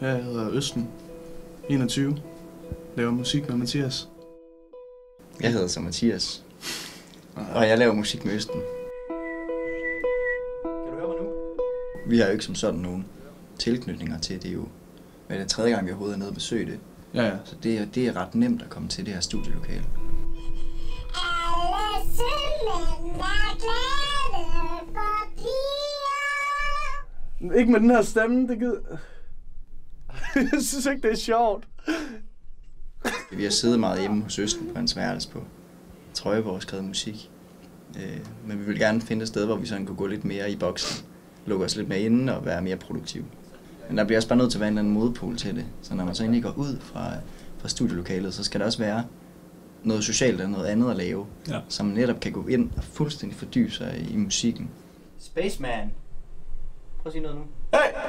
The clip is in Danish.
Jeg hedder Østen, 21. Laver musik med Mathias. Jeg hedder så Mathias, og jeg laver musik med Østen. Kan du høre mig nu? Vi har jo ikke som sådan nogen tilknytninger til det er jo. Er det tredje gang, vi overhovedet er nede og besøge det. Ja, ja. Så det er, det er ret nemt at komme til det her studielokale. Er. Ikke med den her stemme, det gider... jeg synes ikke, det er sjovt. Vi har siddet meget hjemme hos Østen på hans værelse på Trøjeborg og skrevet musik. Øh, men vi vil gerne finde et sted, hvor vi sådan kunne gå lidt mere i boksen. Lukke os lidt mere inde og være mere produktive. Men der bliver også bare nødt til at være en eller anden modpol til det. Så når man så egentlig går ud fra, fra studielokalet, så skal der også være noget socialt og noget andet at lave. Ja. Så man netop kan gå ind og fuldstændig fordybe sig i musikken. Spaceman. Prøv at sige noget nu. Hey,